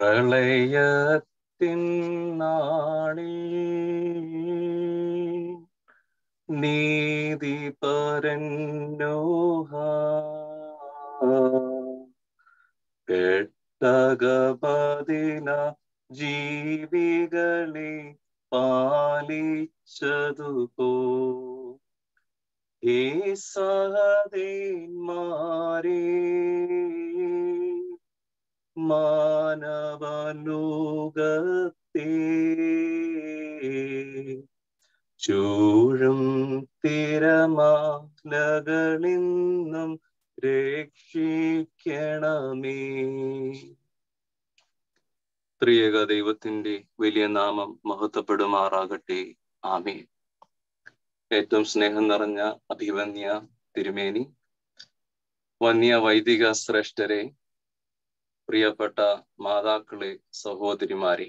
പ്രളയത്തിൻ നാളിൽ നീതി പരന്നോഹ കെട്ടകപതിന ജീവികളെ പാലിച്ചതുപോ. ഏ സഹദേന്മാരേ മാനവലോകത്തെ ചൂഴും തിരമാലകളിന്നും രക്ഷിക്കണമേ. ത്രിയേക ദൈവത്തിന്റെ വലിയ നാമം മഹത്വപ്പെടുമാറാകട്ടെ. ആമേ ഏറ്റവും സ്നേഹം നിറഞ്ഞ അഭിവന്യ തിരുമേനി വന്യ വൈദിക ശ്രേഷ്ഠരെ പ്രിയപ്പെട്ട മാതാക്കളെ സഹോദരിമാരെ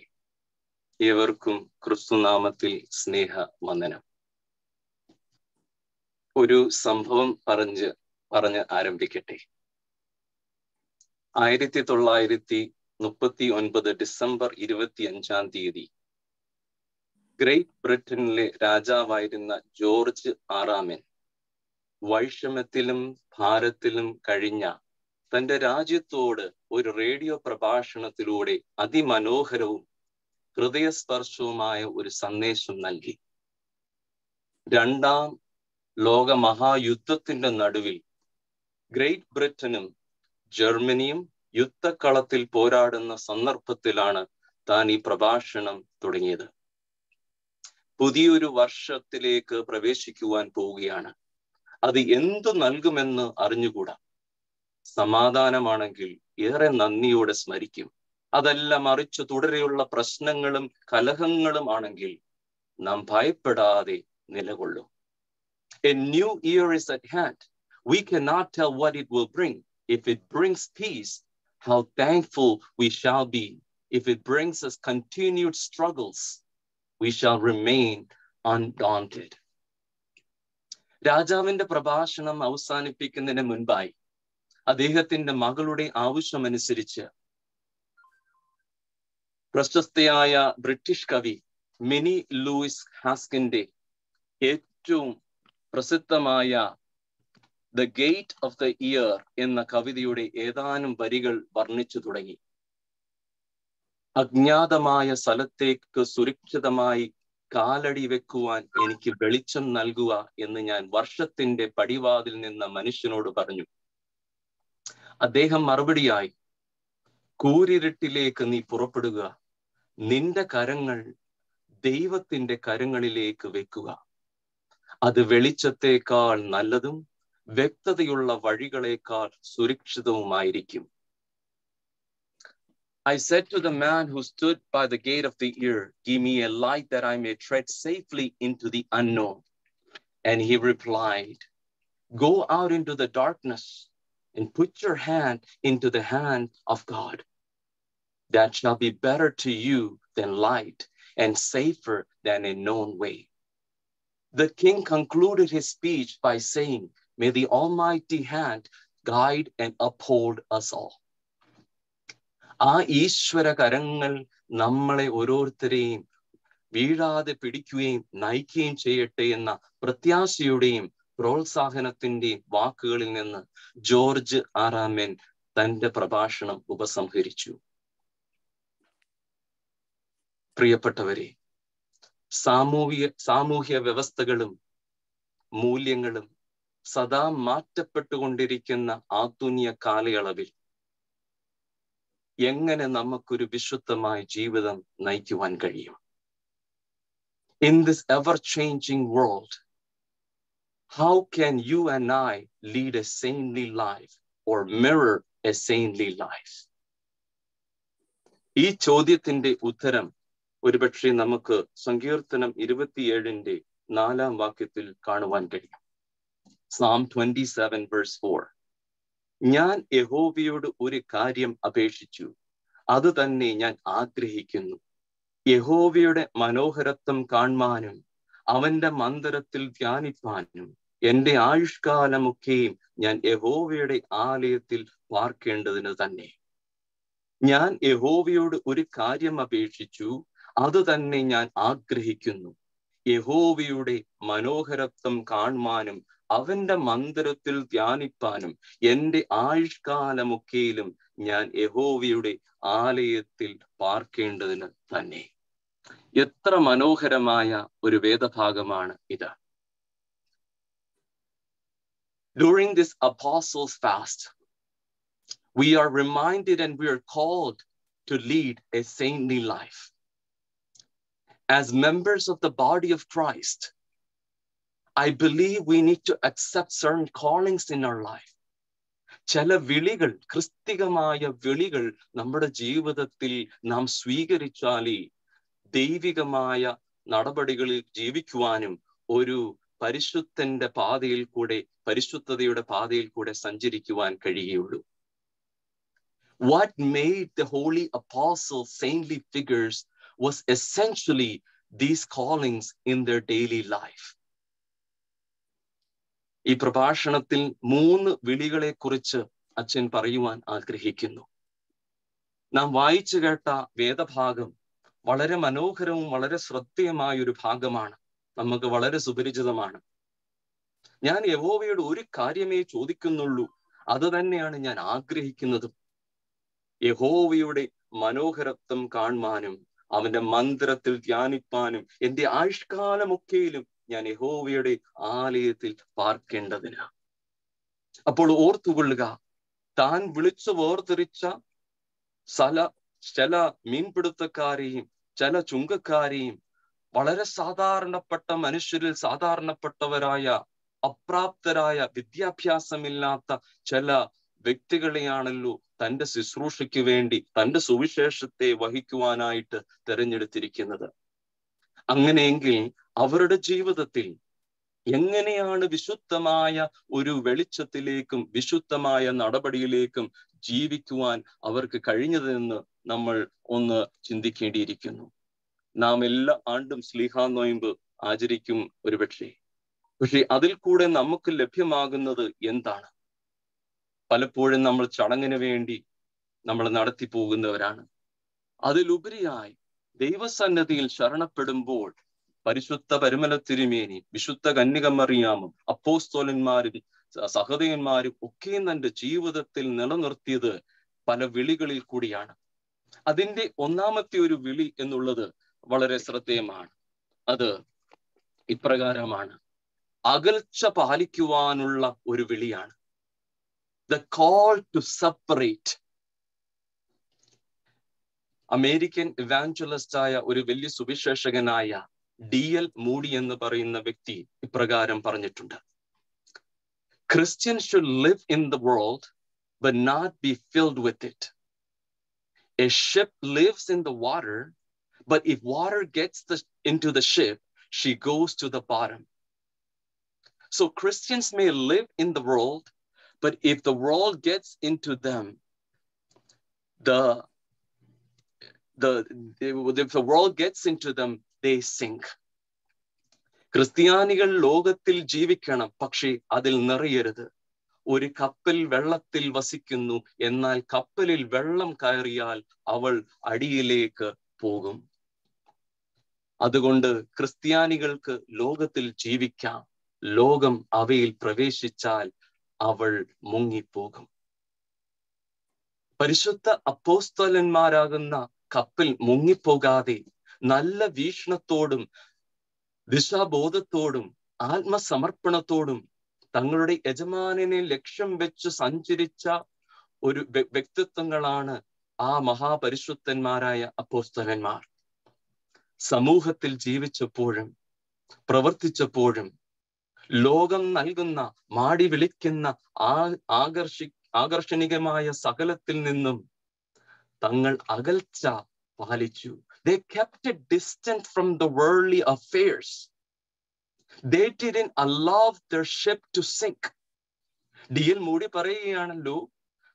ഏവർക്കും ക്രിസ്തുനാമത്തിൽ സ്നേഹ വന്ദനം ഒരു സംഭവം പറഞ്ഞ് പറഞ്ഞ് ആരംഭിക്കട്ടെ. ആയിരത്തി തൊള്ളായിരത്തി മുപ്പത്തി ഒൻപത് ഡിസംബർ ഇരുപത്തി അഞ്ചാം തീയതി ഗ്രേറ്റ് ബ്രിട്ടനിലെ രാജാവായിരുന്ന ജോർജ് ആറാമൻ വൈഷമ്യത്തിലും ഭാരത്തിലും കഴിഞ്ഞ തന്റെ രാജ്യത്തോട് ഒരു റേഡിയോ പ്രഭാഷണത്തിലൂടെ അതിമനോഹരവും ഹൃദയസ്പർശവുമായ ഒരു സന്ദേശം നൽകി. രണ്ടാം ലോക മഹായുദ്ധത്തിന്റെ നടുവിൽ ഗ്രേറ്റ് ബ്രിട്ടനും ജർമ്മനിയും യുദ്ധക്കളത്തിൽ പോരാടുന്ന സന്ദർഭത്തിലാണ് താൻ ഈ പ്രഭാഷണം തുടങ്ങിയത്. പുതിയൊരു വർഷത്തിലേക്ക് പ്രവേശിക്കുവാൻ പോവുകയാണ്. അത് എന്തു നൽകുമെന്ന് അറിഞ്ഞുകൂടാ? സമാധാനമാണെങ്കിൽ ഏറെ നന്ദിയോടെ സ്മരിക്കും അതല്ല മറിച്ച് തുടരെയുള്ള പ്രശ്നങ്ങളും കലഹങ്ങളും ആണെങ്കിൽ നാം ഭയപ്പെടാതെ നിലകൊള്ളും a new year is at hand we can not tell what it will bring if it brings peace how thankful we shall be if it brings us continued struggles we shall remain undaunted രാജാവിന്റെ പ്രഭാഷണം അവസാനിപ്പിക്കുന്നതിന് മുൻപായി അദ്ദേഹത്തിന്റെ മകളുടെ ആവശ്യമനുസരിച്ച് പ്രശസ്തയായ British കവി Minnie Louise ഹാസ്കിന്റെ ഏറ്റവും പ്രസിദ്ധമായ the gate of the year എന്ന കവിതയുടെ ഏതാനും വരികൾ വർണിച്ചു തുടങ്ങി. അജ്ഞാതമായ സ്ഥലത്തേക്ക് സുരക്ഷിതമായി കാലടി വെക്കുവാൻ എനിക്ക് വെളിച്ചം നൽകുക എന്ന് ഞാൻ വർഷത്തിന്റെ പടിവാതിൽ നിന്ന മനുഷ്യനോട് പറഞ്ഞു. അദ്ദേഹം മറുപടിയായി കൂരിരുട്ടിലേക്ക് നീ പുറപ്പെടുക നിന്റെ കരങ്ങൾ ദൈവത്തിന്റെ കരങ്ങളിലേക്ക് വെക്കുക അത് വെളിച്ചത്തേക്കാൾ നല്ലതും വ്യക്തതയുള്ള വഴികളേക്കാൾ സുരക്ഷിതവുമായിരിക്കും I said to the man who stood by the gate of the ear, Give me a light that I may tread safely into the unknown. And he replied, Go out into the darkness and put your hand into the hand of God. That shall be better to you than light and safer than a known way. The king concluded his speech by saying, May the Almighty hand guide and uphold us all. ആ ഈശ്വര കരങ്ങൾ നമ്മളെ ഓരോരുത്തരെയും വീഴാതെ പിടിക്കുകയും നയിക്കുകയും ചെയ്യട്ടെ എന്ന പ്രത്യാശയുടെയും പ്രോത്സാഹനത്തിന്റെയും വാക്കുകളിൽ നിന്ന് ജോർജ് ആറാമൻ തന്റെ പ്രഭാഷണം ഉപസംഹരിച്ചു. പ്രിയപ്പെട്ടവരെ സാമൂഹിക സാമൂഹ്യ വ്യവസ്ഥകളും മൂല്യങ്ങളും സദാ മാറ്റപ്പെട്ടുകൊണ്ടിരിക്കുന്ന ആധുനിക കാലയളവിൽ എങ്ങനെ നമുക്കൊരു വിശുദ്ധമായ ജീവിതം നയിക്കുവാൻ കഴിയും? In this ever changing world how can you and I lead a saintly life or mirror a saintly life? ഈ ചോദ്യത്തിന്റെ ഉത്തരം ഒരുപക്ഷെ നമുക്ക് സങ്കീർത്തനം ഇരുപത്തിയേഴിന്റെ നാലാം വാക്യത്തിൽ കാണുവാൻ കഴിയും. Psalm twenty seven verse four ഞാൻ യഹോവയോട് ഒരു കാര്യം അപേക്ഷിച്ചു. അത് തന്നെ ഞാൻ ആഗ്രഹിക്കുന്നു. യഹോവയുടെ മനോഹരത്വം കാണുവാനും അവന്റെ മന്ദിരത്തിൽ ധ്യാനിപ്പാനും എന്റെ ആയുഷ്കാലമൊക്കെയും ഞാൻ യഹോവയുടെ ആലയത്തിൽ പാർക്കേണ്ടതിന് തന്നെ. ഞാൻ യഹോവയോട് ഒരു കാര്യം അപേക്ഷിച്ചു. അത് തന്നെ ഞാൻ ആഗ്രഹിക്കുന്നു. യഹോവയുടെ മനോഹരത്വം കാണുവാനും അവന്റെ മന്ദിരത്തിൽ ധ്യാനിപ്പാനും എന്റെ ആയുഷ്കാലമൊക്കെയിലും ഞാൻ യഹോവയുടെ ആലയത്തിൽ പാർക്കേണ്ടതിന് തന്നെ. എത്ര മനോഹരമായ ഒരു വേദഭാഗമാണ് ഇത്. During this apostles fast, we are reminded and we are called to lead a saintly life. As members of the body of Christ, I believe we need to accept certain callings in our life. ചില വിളികൾ ക്രിസ്തികമായ വിളികൾ നമ്മുടെ ജീവിതത്തിൽ നാം സ്വീകരിച്ചാലേ ദൈവികമായ നടപടികളിൽ ജീവിക്കുവാനും ഒരു പരിശുദ്ധന്റെ പാതയിൽ കൂടെ പരിശുദ്ധതയുടെ പാതയിൽ കൂടെ സഞ്ചരിക്കുവാൻ കഴിയുകയുള്ളൂ. What made the holy apostles saintly figures was essentially these callings in the daily life ഈ പ്രഭാഷണത്തിൽ മൂന്ന് വിളികളെ കുറിച്ച് അച്ഛൻ പറയുവാൻ ആഗ്രഹിക്കുന്നു. നാം വായിച്ചു കേട്ട വേദഭാഗം വളരെ മനോഹരവും വളരെ ശ്രദ്ധേയമായ ഒരു ഭാഗമാണ്. നമുക്ക് വളരെ സുപരിചിതമാണ്. ഞാൻ യഹോവയോട് ഒരു കാര്യമേ ചോദിക്കുന്നുള്ളൂ. അത് തന്നെയാണ് ഞാൻ ആഗ്രഹിക്കുന്നതും. യഹോവയുടെ മനോഹരത്വം കാണുവാനും അവന്റെ മന്ദിരത്തിൽ ധ്യാനിപ്പാനും എന്റെ ആയുഷ്കാലമൊക്കെയിലും ഞാൻ യഹോവയുടെ ആലയത്തിൽ പാർക്കേണ്ടതിന്. അപ്പോൾ ഓർത്തുകൊള്ളുക താൻ വിളിച്ചു വേർതിരിച്ച സ്ഥല ചില മീൻപിടുത്തക്കാരെയും ചില ചുങ്കക്കാരെയും വളരെ സാധാരണപ്പെട്ട മനുഷ്യരിൽ സാധാരണപ്പെട്ടവരായ അപ്രാപ്തരായ വിദ്യാഭ്യാസമില്ലാത്ത ചില വ്യക്തികളെയാണല്ലോ തന്റെ ശുശ്രൂഷയ്ക്ക് വേണ്ടി തന്റെ സുവിശേഷത്തെ വഹിക്കുവാനായിട്ട് തെരഞ്ഞെടുത്തിരിക്കുന്നത്. അങ്ങനെയെങ്കിൽ അവരുടെ ജീവിതത്തിൽ എങ്ങനെയാണ് വിശുദ്ധമായ ഒരു വെളിച്ചത്തിലേക്കും വിശുദ്ധമായ നടപടിയിലേക്കും ജീവിക്കുവാൻ അവർക്ക് കഴിഞ്ഞതെന്ന് നമ്മൾ ഒന്ന് ചിന്തിക്കേണ്ടിയിരിക്കുന്നു. നാം എല്ലാ ആണ്ടും സ്ലീഹാ നോയമ്പ് ആചരിക്കും ഒരുപക്ഷെ പക്ഷെ. അതിൽ കൂടെ നമുക്ക് ലഭ്യമാകുന്നത് എന്താണ്? പലപ്പോഴും നമ്മൾ ചടങ്ങിന് വേണ്ടി നമ്മൾ നടത്തി പോകുന്നവരാണ്. അതിലുപരിയായി ദൈവസന്നദ്ധിയിൽ ശരണപ്പെടുമ്പോൾ പരിശുദ്ധ പരിമല തിരുമേനി വിശുദ്ധ കന്യകമറിയാമും അപ്പോസ്തോലന്മാരും സഹോദയന്മാരും ഒക്കെയും തന്റെ ജീവിതത്തിൽ നിലനിർത്തിയത് പല വിളികളിൽ കൂടിയാണ്. അതിന്റെ ഒന്നാമത്തെ ഒരു വിളി എന്നുള്ളത് വളരെ ശ്രദ്ധേയമാണ്. അത് ഇപ്രകാരമാണ്. അകൽച്ച പാലിക്കുവാനുള്ള ഒരു വിളിയാണ്. The call to separate American evangelist ആയ ഒരു വലിയ സുവിശേഷകനായ ഡി എൽ മൂടി എന്ന് പറയുന്ന വ്യക്തി ഇപ്രകാരം പറഞ്ഞിട്ടുണ്ട്. Christian should live in the world but not be filled with it a ship lives in the water, but if water gets the, into the ship, she goes to the bottom. So Christians may live in the world, but if the world gets into them, the the if the world gets into them, they sink. ക്രിസ്ത്യാനികൾ ലോകത്തിൽ ജീവിക്കണം പക്ഷേ അതിൽ നിറയരുത് ഒരു കപ്പൽ വെള്ളത്തിൽ വസിക്കുന്നു എന്നാൽ കപ്പലിൽ വെള്ളം കയറിയാൽ അവൾ അടിയിലേക്ക് പോകും അതുകൊണ്ട് ക്രിസ്ത്യാനികൾക്ക് ലോകത്തിൽ ജീവിക്കാം. ലോകം അവയിൽ പ്രവേശിച്ചാൽ അവൾ മുങ്ങിപ്പോകും. പരിശുദ്ധ അപ്പോസ്തലന്മാരാകുന്ന കപ്പൽ മുങ്ങിപ്പോകാതെ നല്ല വീക്ഷണത്തോടും ദിശാബോധത്തോടും ആത്മസമർപ്പണത്തോടും തങ്ങളുടെ യജമാനനെ ലക്ഷ്യം വെച്ച് സഞ്ചരിച്ച ഒരു വ്യക്തിത്വങ്ങളാണ് ആ മഹാപരിശുദ്ധന്മാരായ അപ്പോസ്തലന്മാർ. സമൂഹത്തിൽ ജീവിച്ചപ്പോഴും പ്രവർത്തിച്ചപ്പോഴും ലോകം നൽകുന്ന മാടി വിളിക്കുന്ന ആ ആകർഷി ആകർഷണികമായ സകലത്തിൽ നിന്നും തങ്ങൾ അകൽച്ച പാലിച്ചു. They kept a distance from the worldly affairs they didn't allow their ship to sink. D L Moody പറയുകയാണല്ലോ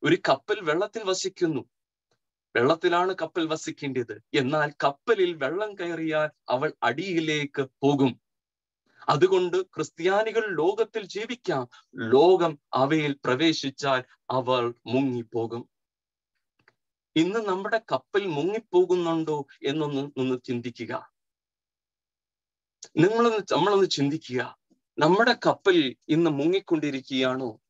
ഒരു കപ്പൽ വെള്ളത്തിൽ വസിക്കുന്നു. വെള്ളത്തിലാണ് കപ്പൽ വസിക്കേണ്ടത്. എന്നാൽ കപ്പലിൽ വെള്ളം കയറിയാൽ അവൾ അടിയിലേക്ക് പോകും. അതുകൊണ്ട് ക്രിസ്ത്യാനികൾ ലോകത്തിൽ ജീവിക്കാം. ലോകം അവയിൽ പ്രവേശിച്ചാൽ അവൾ മുങ്ങിപ്പോകും. ഇന്ന് നമ്മുടെ കപ്പൽ മുങ്ങിപ്പോകുന്നുണ്ടോ എന്നൊന്ന് ഒന്ന് ചിന്തിക്കുക. നിങ്ങളൊന്ന് നമ്മളൊന്ന് ചിന്തിക്കുക. നമ്മുടെ കപ്പൽ ഇന്ന് മുങ്ങിക്കൊണ്ടിരിക്കുകയാണോ?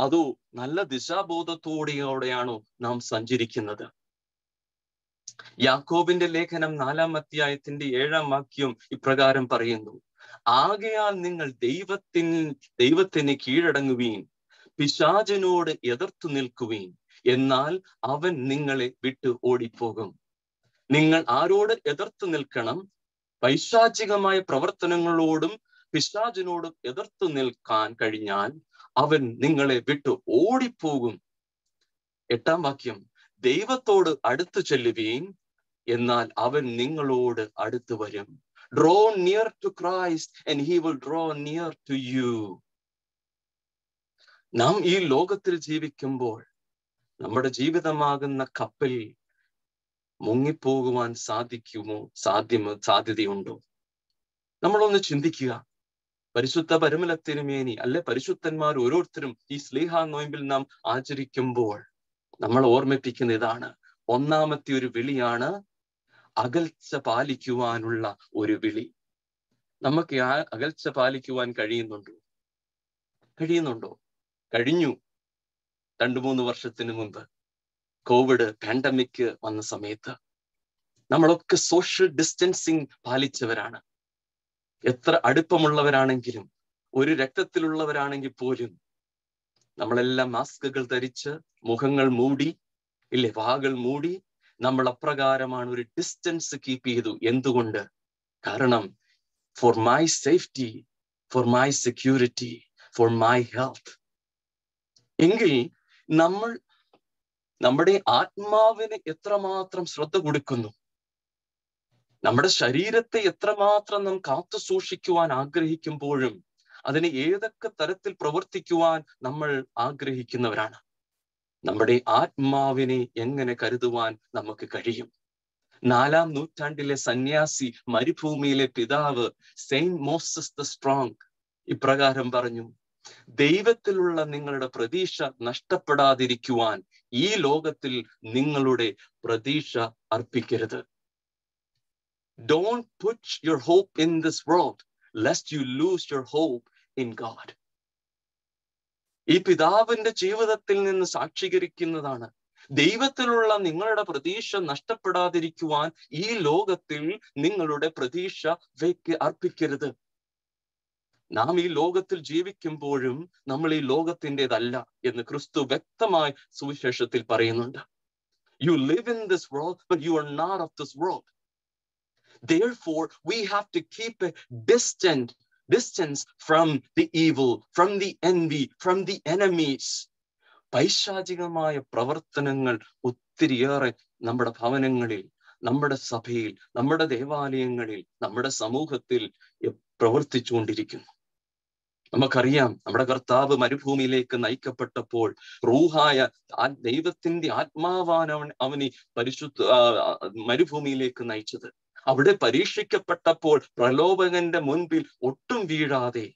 അതോ നല്ല ദിശാബോധത്തോടെയോടെയാണോ നാം സഞ്ചരിക്കുന്നത്? യാക്കോബിന്റെ ലേഖനം നാലാം അധ്യായത്തിന്റെ ഏഴാം വാക്യം ഇപ്രകാരം പറയുന്നു. ആകയാൽ നിങ്ങൾ ദൈവത്തിൻ ദൈവത്തിന് കീഴടങ്ങുവീൻ പിശാചനോട് എതിർത്തു നിൽക്കുവീൻ എന്നാൽ അവൻ നിങ്ങളെ വിട്ട് ഓടിപ്പോകും. നിങ്ങൾ ആരോട് എതിർത്തു നിൽക്കണം? പൈശാചികമായ പ്രവർത്തനങ്ങളോടും പിശാചിനോടും എതിർത്തു നിൽക്കാൻ കഴിഞ്ഞാൽ അവൻ നിങ്ങളെ വിട്ട് ഓടിപ്പോകും. എട്ടാം വാക്യം. ദൈവത്തോട് അടുത്തു ചെല്ലുവീൻ എന്നാൽ അവൻ നിങ്ങളോട് അടുത്തു വരും. Draw near to Christ and he will draw near to you നാം ഈ ലോകത്തിൽ ജീവിക്കുമ്പോൾ നമ്മുടെ ജീവിതമാകുന്ന കപ്പൽ മുങ്ങിപ്പോകുവാൻ സാധിക്കുമോ? സാധ്യമോ സാധ്യതയുണ്ടോ? നമ്മളൊന്ന് ചിന്തിക്കുക. പരിശുദ്ധ പരമല അല്ലെ പരിശുദ്ധന്മാർ ഓരോരുത്തരും ഈ സ്ലീഹ നോയമ്പിൽ നാം ആചരിക്കുമ്പോൾ നമ്മൾ ഓർമ്മിപ്പിക്കുന്ന ഇതാണ്. ഒന്നാമത്തെ ഒരു വിളിയാണ് അകൽച്ച പാലിക്കുവാനുള്ള ഒരു വിളി. നമുക്ക് ആ അകൽച്ച പാലിക്കുവാൻ കഴിയുന്നുണ്ടോ? കഴിയുന്നുണ്ടോ? കഴിഞ്ഞു രണ്ടു മൂന്ന് വർഷത്തിന് മുമ്പ് കോവിഡ് പാൻഡമിക് വന്ന സമയത്ത് നമ്മളൊക്കെ സോഷ്യൽ ഡിസ്റ്റൻസിങ് പാലിച്ചവരാണ്. എത്ര അടുപ്പമുള്ളവരാണെങ്കിലും ഒരു രക്തത്തിലുള്ളവരാണെങ്കിൽ പോലും നമ്മളെല്ലാം മാസ്കുകൾ ധരിച്ച് മുഖങ്ങൾ മൂടി ഇല്ലേ? വാകൾ മൂടി നമ്മൾ അപ്രകാരമാണ് ഒരു ഡിസ്റ്റൻസ് കീപ്പ് ചെയ്തു. എന്തുകൊണ്ട്? കാരണം for my safety for my security for my health എങ്കിൽ നമ്മൾ നമ്മുടെ ആത്മാവിന് എത്രമാത്രം ശ്രദ്ധ കൊടുക്കുന്നു? നമ്മുടെ ശരീരത്തെ എത്രമാത്രം നാം കാത്തു സൂക്ഷിക്കുവാൻ ആഗ്രഹിക്കുമ്പോഴും അതിന് ഏതൊക്കെ തരത്തിൽ പ്രവർത്തിക്കുവാൻ നമ്മൾ ആഗ്രഹിക്കുന്നവരാണ്? നമ്മുടെ ആത്മാവിനെ എങ്ങനെ കരുതുവാൻ നമുക്ക് കഴിയും? നാലാം നൂറ്റാണ്ടിലെ സന്യാസി മരുഭൂമിയിലെ പിതാവ് സെയിന്റ് മോസസ് ദ സ്ട്രോങ് ഇപ്രകാരം പറഞ്ഞു ദൈവത്തിലുള്ള നിങ്ങളുടെ പ്രതീക്ഷ നഷ്ടപ്പെടാതിരിക്കുവാൻ ഈ ലോകത്തിൽ നിങ്ങളുടെ പ്രതീക്ഷ അർപ്പിക്കരുത്. Don't put your hope in this world lest you lose your hope in God ഈ പിതാവിന്റെ ജീവിതത്തിൽ നിന്ന് സാക്ഷീകരിക്കുന്നതാണ്. ദൈവത്തിലുള്ള നിങ്ങളുടെ പ്രതീക്ഷ നഷ്ടപ്പെടാതിരിക്കുവാൻ ഈ ലോകത്തിൽ നിങ്ങളുടെ പ്രതീക്ഷ വെക്ക് അർപ്പിക്കരുത്. നാം ഈ ലോകത്തിൽ ജീവിക്കുമ്പോഴും നമ്മൾ ഈ ലോകത്തിന്റെതല്ല എന്ന് ക്രിസ്തു വ്യക്തമായി സുവിശേഷത്തിൽ പറയുന്നുണ്ട്. You live in this world but you are not of this world Therefore, we have to keep a distant distance from the evil, from the envy, from the enemies. പൈശാചികമായ പ്രവർത്തനങ്ങൾ ഒത്തിരിയേറെ നമ്മുടെ ഭവനങ്ങളിൽ നമ്മുടെ സഭയിൽ നമ്മുടെ ദേവാലയങ്ങളിൽ നമ്മുടെ സമൂഹത്തിൽ പ്രവർത്തിച്ചുകൊണ്ടിരിക്കുന്നു നമുക്കറിയാം നമ്മുടെ കർത്താവ് മരുഭൂമിയിലേക്ക് നയിക്കപ്പെട്ടപ്പോൾ റൂഹായ ദൈവത്തിന്റെ ആത്മാവാനവൻ അവനെ പരിശുദ്ധ മരുഭൂമിയിലേക്ക് നയിച്ചത് അവിടെ പരീക്ഷിക്കപ്പെട്ടപ്പോൾ പ്രലോഭകന്റെ മുൻപിൽ ഒട്ടും വീഴാതെ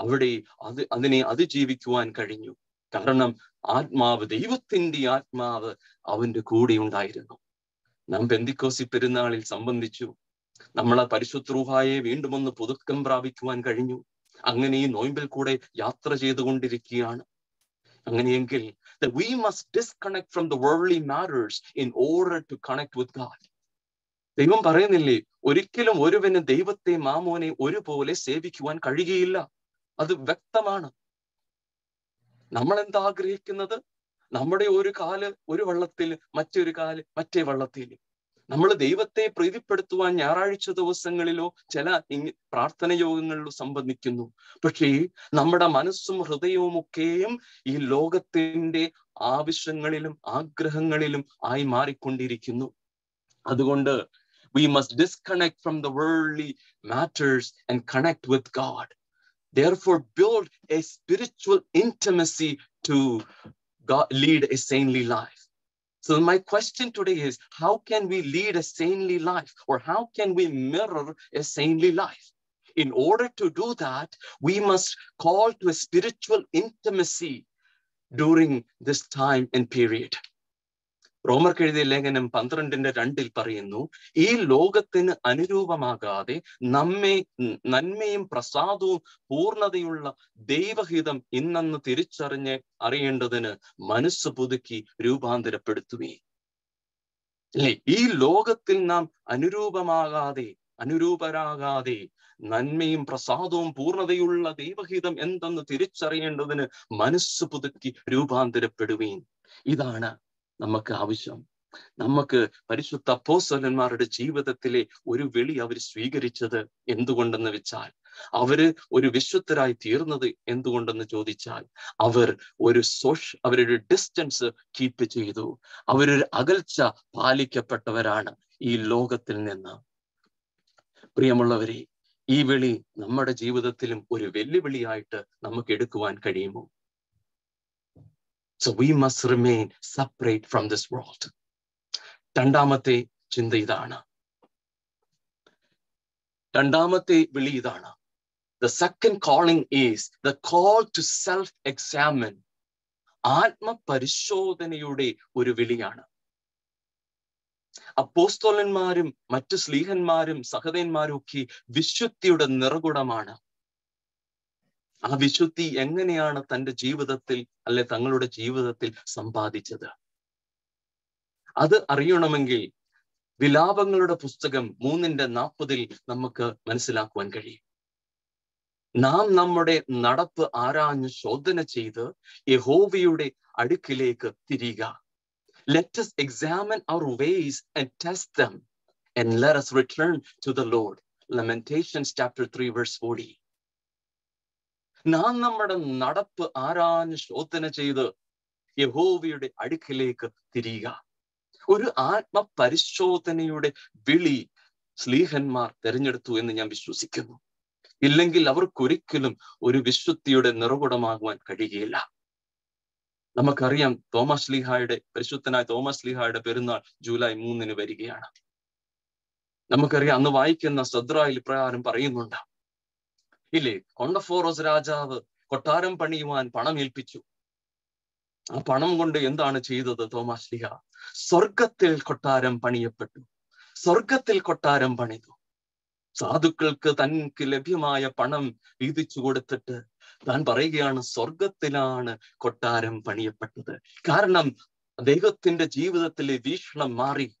അവിടെ അത് അതിനെ അതിജീവിക്കുവാൻ കഴിഞ്ഞു. കാരണം ആത്മാവ് ദൈവത്തിന്റെ ആത്മാവ് അവന്റെ കൂടെ ഉണ്ടായിരുന്നു. നാം ബന്ധിക്കോസി പെരുന്നാളിൽ സംബന്ധിച്ചു. നമ്മളെ പരിശുദ്ധ്രൂഹായെ വീണ്ടും ഒന്ന് പുതുക്കം പ്രാപിക്കുവാൻ കഴിഞ്ഞു. അങ്ങനെ ഈ നോയമ്പിൽ കൂടെ യാത്ര ചെയ്തുകൊണ്ടിരിക്കുകയാണ്. അങ്ങനെയെങ്കിൽ we must disconnect from the worldly matters in order to connect with God ദൈവം പറയുന്നില്ലേ ഒരിക്കലും ഒരുവന് ദൈവത്തെ മാമോനെ ഒരുപോലെ സേവിക്കുവാൻ കഴിയുകയില്ല. അത് വ്യക്തമാണ്. നമ്മൾ എന്താ ആഗ്രഹിക്കുന്നത്? നമ്മുടെ ഒരു കാൽ ഒരു വള്ളത്തിൽ മറ്റൊരു കാൽ മറ്റേ വള്ളത്തിൽ. നമ്മൾ ദൈവത്തെ പ്രീതിപ്പെടുത്തുവാൻ ഞായറാഴ്ച ദിവസങ്ങളിലോ ചില പ്രാർത്ഥന യോഗങ്ങളിലോ സംബന്ധിക്കുന്നു. പക്ഷേ നമ്മുടെ മനസ്സും ഹൃദയവും ഒക്കെയും ഈ ലോകത്തിന്റെ ആവശ്യങ്ങളിലും ആഗ്രഹങ്ങളിലും ആയി മാറിക്കൊണ്ടിരിക്കുന്നു. അതുകൊണ്ട് we must disconnect from the worldly matters and connect with God. Therefore, build a spiritual intimacy to God, lead a saintly life. So, my question today is how can we lead a saintly life or how can we mirror a saintly life? In order to do that, we must call to a spiritual intimacy during this time and period. റോമർക്ക് എഴുതിയ ലേഖനം പന്ത്രണ്ടിന്റെ രണ്ടിൽ പറയുന്നു ഈ ലോകത്തിന് അനുരൂപമാകാതെ നമ്മെ നന്മയും പ്രസാദവും പൂർണതയുള്ള ദൈവഹിതം ഇന്നെന്ന് തിരിച്ചറിഞ്ഞ് അറിയേണ്ടതിന് മനസ്സ് പുതുക്കി രൂപാന്തരപ്പെടുത്തുവേ അല്ലെ? ഈ ലോകത്തിൽ നാം അനുരൂപമാകാതെ അനുരൂപരാകാതെ നന്മയും പ്രസാദവും പൂർണതയുള്ള ദൈവഹിതം എന്തെന്ന് തിരിച്ചറിയേണ്ടതിന് മനസ്സ് പുതുക്കി രൂപാന്തരപ്പെടുവീൻ. ഇതാണ് നമുക്ക് ആവശ്യം. നമുക്ക് പരിശുദ്ധ അപ്പോസ്വലന്മാരുടെ ജീവിതത്തിലെ ഒരു വിളി അവർ സ്വീകരിച്ചത് എന്തുകൊണ്ടെന്ന് വെച്ചാൽ അവർ ഒരു വിശുദ്ധരായി തീർന്നത് എന്തുകൊണ്ടെന്ന് ചോദിച്ചാൽ അവർ ഒരു സോഷ് അവരൊരു ഡിസ്റ്റൻസ് കീപ്പ് ചെയ്തു. അവരൊരു അകൽച്ച പാലിക്കപ്പെട്ടവരാണ് ഈ ലോകത്തിൽ നിന്ന്. പ്രിയമുള്ളവരെ ഈ വിളി നമ്മുടെ ജീവിതത്തിലും ഒരു വെല്ലുവിളിയായിട്ട് നമുക്ക് എടുക്കുവാൻ കഴിയുമോ? So we must remain separate from this world രണ്ടാമത്തെ ചിന്ത ഇതാണ്. രണ്ടാമത്തെ വിളി ഇതാണ്. The second calling is the call to self examine ആത്മപരിശോധനയുടെ ഒരു വിളിയാണ്. അപ്പോസ്തോലന്മാരും മറ്റു സ്ലീഹന്മാരും സഹതന്മാരും ഒക്കെ വിശുദ്ധിയുടെ നിറകുടമാണ്. ആ വിശുദ്ധി എങ്ങനെയാണ് തന്റെ ജീവിതത്തിൽ അല്ലെ തങ്ങളുടെ ജീവിതത്തിൽ സമ്പാദിച്ചത്? അത് അറിയണമെങ്കിൽ വിലാപങ്ങളുടെ പുസ്തകം മൂന്നിന്റെ നാൽപ്പതിൽ നമുക്ക് മനസ്സിലാക്കുവാൻ കഴിയും. നാം നമ്മുടെ നടപ്പ് ആരാഞ്ഞ് ശോധന ചെയ്ത് യഹോവയുടെ അടുക്കിലേക്ക് തിരിയുക. Let us examine our ways and test them and let us return to the lord. Lamentations chapter 3 verse 40 നാം നമ്മുടെ നടപ്പ് ആരാഞ്ഞ് ശോധന ചെയ്ത് യഹോവയുടെ അടുക്കിലേക്ക് തിരിയുക. ഒരു ആത്മപരിശോധനയുടെ വിളി സ്ലീഹന്മാർ തിരഞ്ഞെടുത്തു എന്ന് ഞാൻ വിശ്വസിക്കുന്നു. ഇല്ലെങ്കിൽ അവർക്കൊരിക്കലും ഒരു വിശുദ്ധിയുടെ നിറകുടമാകുവാൻ കഴിയുകയില്ല. നമുക്കറിയാം തോമസ് ലീഹായുടെ പരിശുദ്ധനായ തോമസ് ലീഹായുടെ പെരുന്നാൾ ജൂലൈ മൂന്നിന് വരികയാണ്. നമുക്കറിയാം അന്ന് വായിക്കുന്ന സദ്രായിൽ പ്രകാരം പറയുന്നുണ്ട് ഇല്ലേ? കൊണ്ടഫോറോസ് രാജാവ് കൊട്ടാരം പണിയുവാൻ പണം ഏൽപ്പിച്ചു. ആ പണം കൊണ്ട് എന്താണ് ചെയ്തത് തോമസ് ലിഹ? സ്വർഗത്തിൽ കൊട്ടാരം പണിയപ്പെട്ടു. സ്വർഗത്തിൽ കൊട്ടാരം പണിതു. സാധുക്കൾക്ക് തനിക്ക് ലഭ്യമായ പണം വീതിച്ചു കൊടുത്തിട്ട് താൻ പറയുകയാണ് സ്വർഗത്തിലാണ് കൊട്ടാരം പണിയപ്പെട്ടത്. കാരണം അദ്ദേഹത്തിന്റെ ജീവിതത്തിലെ വീക്ഷണം മാറി.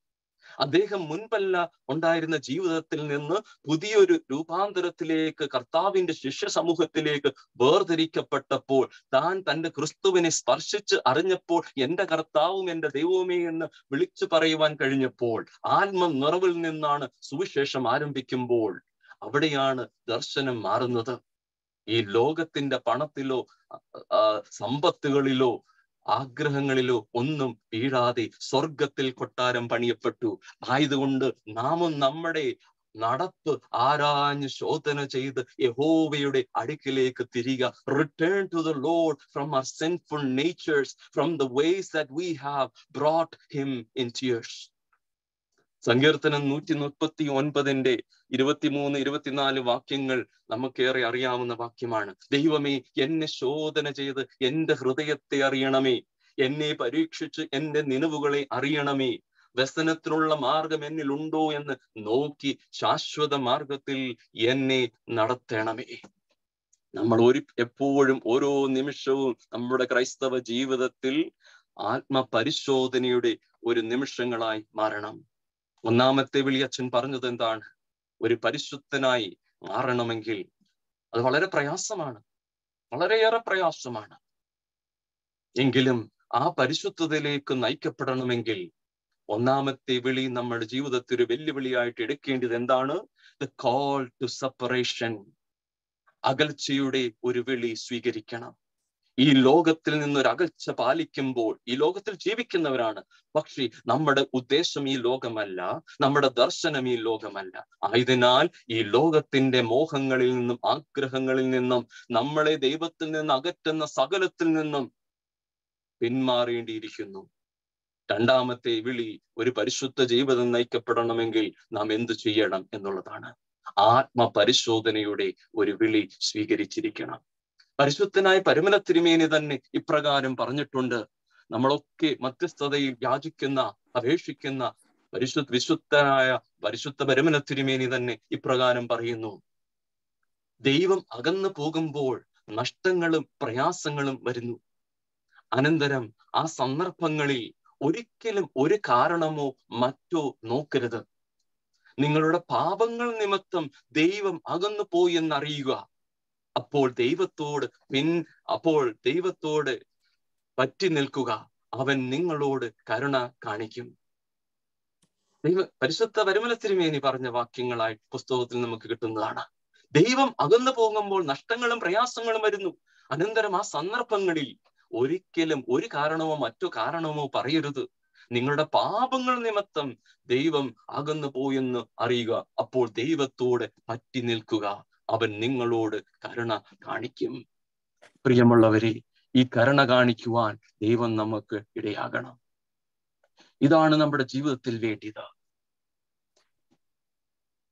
അദ്ദേഹം മുൻപല്ല ഉണ്ടായിരുന്ന ജീവിതത്തിൽ നിന്ന് പുതിയൊരു രൂപാന്തരത്തിലേക്ക് കർത്താവിന്റെ ശിഷ്യ സമൂഹത്തിലേക്ക് വേർതിരിക്കപ്പെട്ടപ്പോൾ താൻ തന്റെ ക്രിസ്തുവിനെ സ്പർശിച്ച് അറിഞ്ഞപ്പോൾ എന്റെ കർത്താവും എന്റെ ദൈവവുമേ എന്ന് വിളിച്ചു പറയുവാൻ കഴിഞ്ഞപ്പോൾ ആത്മ നിറവിൽ നിന്നാണ് സുവിശേഷം ആരംഭിക്കുമ്പോൾ അവിടെയാണ് ദർശനം മാറുന്നത്. ഈ ലോകത്തിന്റെ പണത്തിലോ സമ്പത്തുകളിലോ ആഗ്രഹങ്ങളിലോ ഒന്നും വീഴാതെ സ്വർഗത്തിൽ കൊട്ടാരം പണിയപ്പെട്ടു. ആയതുകൊണ്ട് നാമും നമ്മുടെ നടപ്പ് ആരാഞ്ഞ് ശോധന ചെയ്ത് യഹോവയുടെ അടുക്കിലേക്ക് തിരിക. Return to the Lord from our sinful natures from the ways that we have brought him in tears സങ്കീർത്തനം നൂറ്റി മുപ്പത്തി ഒൻപതിന്റെ ഇരുപത്തിമൂന്ന് ഇരുപത്തിനാല് വാക്യങ്ങൾ നമുക്കേറെ അറിയാവുന്ന വാക്യമാണ്. ദൈവമേ എന്നെ ശോധന ചെയ്ത് എന്റെ ഹൃദയത്തെ അറിയണമേ. എന്നെ പരീക്ഷിച്ച് എന്റെ നിലവുകളെ അറിയണമേ. വ്യസനത്തിനുള്ള മാർഗം എന്നിൽ ഉണ്ടോ എന്ന് നോക്കി ശാശ്വത മാർഗത്തിൽ എന്നെ നടത്തണമേ. നമ്മൾ ഒരു എപ്പോഴും ഓരോ നിമിഷവും നമ്മുടെ ക്രൈസ്തവ ജീവിതത്തിൽ ആത്മപരിശോധനയുടെ ഒരു നിമിഷങ്ങളായി മാറണം. ഒന്നാമത്തെ വിളി അച്ഛൻ പറഞ്ഞത് എന്താണ്? ഒരു പരിശുദ്ധനായി മാറണമെങ്കിൽ അത് വളരെ പ്രയാസമാണ്. വളരെയേറെ പ്രയാസമാണ്. എങ്കിലും ആ പരിശുദ്ധതയിലേക്ക് നയിക്കപ്പെടണമെങ്കിൽ ഒന്നാമത്തെ വിളി നമ്മുടെ ജീവിതത്തിൽ ഒരു വെല്ലുവിളിയായിട്ട് എടുക്കേണ്ടത് എന്താണ്? ദ കോൾ ടു സെപ്പറേഷൻ അകൽച്ചയുടെ ഒരു വിളി സ്വീകരിക്കണം. ഈ ലോകത്തിൽ നിന്നൊരു അകൽച്ച പാലിക്കുമ്പോൾ ഈ ലോകത്തിൽ ജീവിക്കുന്നവരാണ്. പക്ഷേ നമ്മുടെ ഉദ്ദേശം ഈ ലോകമല്ല നമ്മുടെ ദർശനം ഈ ലോകമല്ല. ആയതിനാൽ ഈ ലോകത്തിന്റെ മോഹങ്ങളിൽ നിന്നും ആഗ്രഹങ്ങളിൽ നിന്നും നമ്മളെ ദൈവത്തിൽ നിന്ന് അകറ്റുന്ന സകലത്തിൽ നിന്നും പിന്മാറേണ്ടിയിരിക്കുന്നു. രണ്ടാമത്തെ വിളി ഒരു പരിശുദ്ധ ജീവിതം നയിക്കപ്പെടണമെങ്കിൽ നാം എന്തു ചെയ്യണം എന്നുള്ളതാണ്. ആത്മപരിശോധനയുടെ ഒരു വിളി സ്വീകരിച്ചിരിക്കണം. പരിശുദ്ധനായ പരുമല തിരുമേനി തന്നെ ഇപ്രകാരം പറഞ്ഞിട്ടുണ്ട്. നമ്മളൊക്കെ മധ്യസ്ഥതയിൽ യാചിക്കുന്ന അപേക്ഷിക്കുന്ന പരിശുദ്ധ വിശുദ്ധനായ പരിശുദ്ധ പരമന തിരുമേനി തന്നെ ഇപ്രകാരം പറയുന്നു. ദൈവം അകന്നു പോകുമ്പോൾ നഷ്ടങ്ങളും പ്രയാസങ്ങളും വരുന്നു. അനന്തരം ആ സന്ദർഭങ്ങളിൽ ഒരിക്കലും ഒരു കാരണമോ മറ്റോ നോക്കരുത്. നിങ്ങളുടെ പാപങ്ങൾ നിമിത്തം ദൈവം അകന്നു പോയി എന്നറിയുക. അപ്പോൾ ദൈവത്തോട് പിൻ അപ്പോൾ ദൈവത്തോട് പറ്റി നിൽക്കുക. അവൻ നിങ്ങളോട് കരുണ കാണിക്കും. ദൈവ പരിശുദ്ധ വരുമല തിരുമേനി പറഞ്ഞ വാക്യങ്ങളായി പുസ്തകത്തിൽ നമുക്ക് കിട്ടുന്നതാണ്. ദൈവം അകന്നു പോകുമ്പോൾ നഷ്ടങ്ങളും പ്രയാസങ്ങളും വരുന്നു. അനന്തരം ആ സന്ദർഭങ്ങളിൽ ഒരിക്കലും ഒരു കാരണമോ മറ്റു കാരണമോ പറയരുത്. നിങ്ങളുടെ പാപങ്ങൾ നിമിത്തം ദൈവം അകന്നു പോയെന്ന് അറിയുക. അപ്പോൾ ദൈവത്തോട് പറ്റി നിൽക്കുക. അവൻ നിങ്ങളോട് കരുണ കാണിക്കും പ്രിയമുള്ളവരെ ഈ കരുണ കാണിക്കുവാൻ ദൈവം നമുക്ക് ഇടയാകണം ഇതാണ് നമ്മുടെ ജീവിതത്തിൽ വേണ്ടിയത്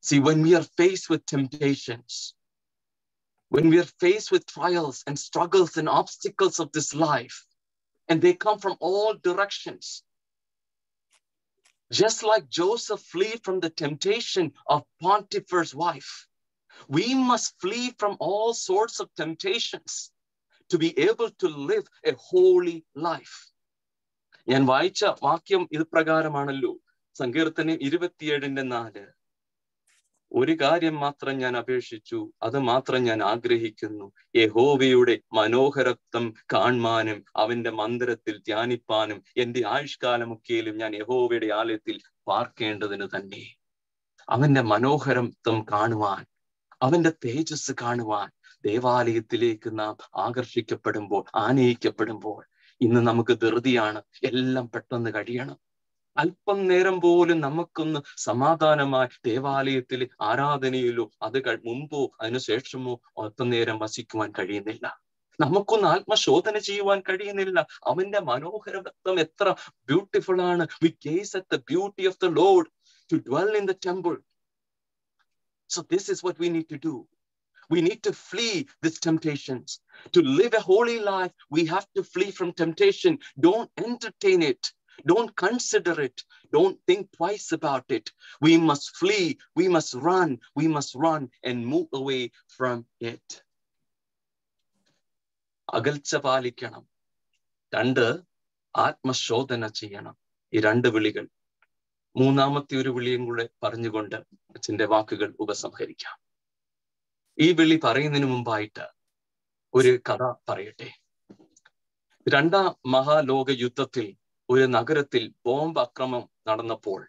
See, when we are faced with temptations, when we are faced with trials and struggles and obstacles of this life, and they come from all directions, just like Joseph fled from the temptation of Pontiphar wife, we must flee from all sorts of temptations to be able to live a holy life. ഞാൻ വായിച്ച വാക്യം ഇത് പ്രകാരമാണല്ലോ. സങ്കീർത്തനം ഇരുപത്തിയേഴിന്റെ നാല്. ഒരു കാര്യം മാത്രം ഞാൻ അപേക്ഷിച്ചു അത് മാത്രം ഞാൻ ആഗ്രഹിക്കുന്നു. യഹോവയുടെ മനോഹരത്വം കാണുവാനും അവന്റെ മന്ദിരത്തിൽ ധ്യാനിപ്പാനും എന്റെ ആയുഷ്കാലമൊക്കെയിലും ഞാൻ യഹോവയുടെ ആലയത്തിൽ പാർക്കേണ്ടതിന് തന്നെ. അവന്റെ മനോഹരത്വം കാണുവാൻ അവന്റെ തേജസ് കാണുവാൻ ദേവാലയത്തിലേക്ക് നാം ആകർഷിക്കപ്പെടുമ്പോൾ ആനയിക്കപ്പെടുമ്പോൾ ഇന്ന് നമുക്ക് ധൃതിയാണ്. എല്ലാം പെട്ടെന്ന് കഴിയണം. അല്പം നേരം പോലും നമുക്കൊന്ന് സമാധാനമായി ദേവാലയത്തിൽ ആരാധനയിലോ അത് മുമ്പോ അതിനുശേഷമോ അല്പം നേരം വസിക്കുവാൻ കഴിയുന്നില്ല. നമുക്കൊന്ന് ആത്മശോധന ചെയ്യുവാൻ കഴിയുന്നില്ല. അവന്റെ മനോഹരത്വം എത്ര ബ്യൂട്ടിഫുൾ ആണ്. We gaze at the beauty of the Lord to dwell in the temple So this is what we need to do We need to flee these temptations. To live a holy life, we have to flee from temptation. Don't entertain it. Don't consider it. Don't think twice about it. We must flee. We must run. We must run and move away from it. അകൽച്ച പാലിക്കണം രണ്ട് ആത്മശോധന ചെയ്യണം ഈ രണ്ട് വിളികൾ മൂന്നാമത്തെ ഒരു വിളിയും കൂടെ പറഞ്ഞുകൊണ്ട് അച്ഛന്റെ വാക്കുകൾ ഉപസംഹരിക്കാം. ഈ വിളി പറയുന്നതിന് മുമ്പായിട്ട് ഒരു കഥ പറയട്ടെ. രണ്ടാം മഹാലോക യുദ്ധത്തിൽ ഒരു നഗരത്തിൽ ബോംബ് അക്രമം നടന്നപ്പോൾ